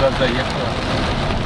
Она что заехала.